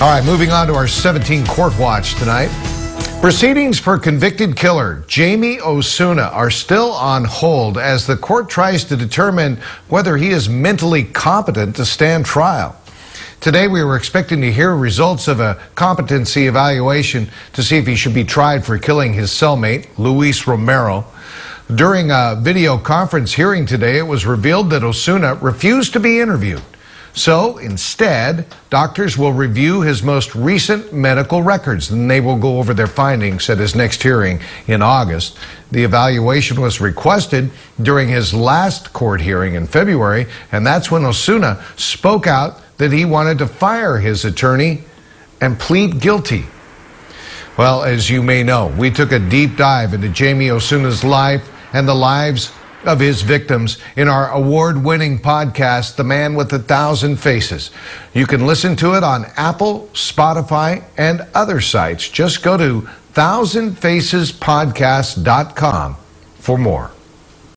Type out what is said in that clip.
All right, moving on to our 17 court watch tonight. Proceedings for convicted killer Jaime Osuna are still on hold as the court tries to determine whether he is mentally competent to stand trial. Today, we were expecting to hear results of a competency evaluation to see if he should be tried for killing his cellmate, Luis Romero. During a video conference hearing today, it was revealed that Osuna refused to be interviewed. So instead, doctors will review his most recent medical records and they will go over their findings at his next hearing in August. The evaluation was requested during his last court hearing in February, and that's when Osuna spoke out that he wanted to fire his attorney and plead guilty. Well, as you may know, we took a deep dive into Jaime Osuna's life and the lives of his victims in our award winning podcast, The Man with a Thousand Faces. You can listen to it on Apple, Spotify, and other sites. Just go to thousandfacespodcast.com for more.